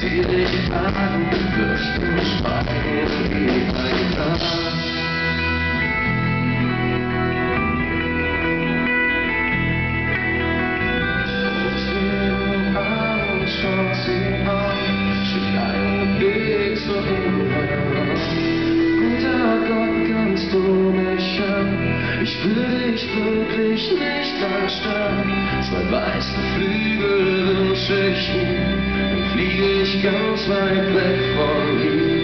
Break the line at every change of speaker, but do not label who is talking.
Seele ich an, du wirst mich meinen, wie ein weißen Flügel wünsche ich ihm, dann fliege ich ganz weit weg von ihm.